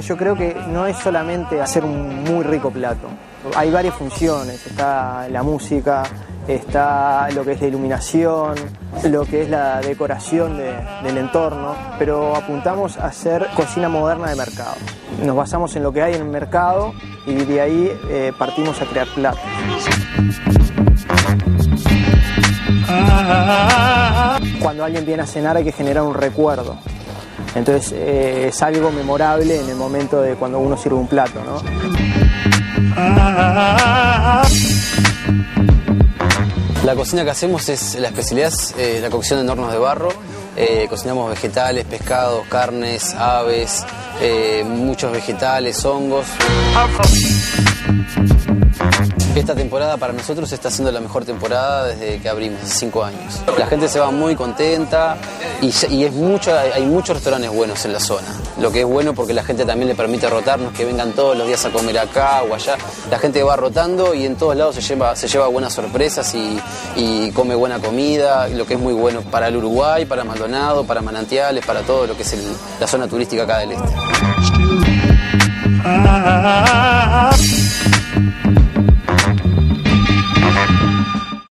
yo creo que no es solamente hacer un muy rico plato. Hay varias funciones, está la música, está lo que es la iluminación, lo que es la decoración del entorno, pero apuntamos a hacer cocina moderna de mercado. Nos basamos en lo que hay en el mercado y de ahí eh, partimos a crear platos. Cuando alguien viene a cenar hay que generar un recuerdo. Entonces eh, es algo memorable en el momento de cuando uno sirve un plato, ¿no? La cocina que hacemos es la especialidad eh, la cocción en hornos de barro. Eh, cocinamos vegetales, pescados, carnes, aves, muchos vegetales, hongos. Esta temporada para nosotros está siendo la mejor temporada desde que abrimos, hace cinco años. La gente se va muy contenta y, es mucho, hay muchos restaurantes buenos en la zona. Lo que es bueno porque la gente también le permite rotarnos, que vengan todos los días a comer acá o allá. La gente va rotando y en todos lados se lleva, se lleva buenas sorpresas y, come buena comida, lo que es muy bueno para el Uruguay, para Maldonado, para Manantiales, para todo lo que es la zona turística acá del este.